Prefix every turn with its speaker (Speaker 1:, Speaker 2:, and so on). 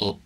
Speaker 1: up oh.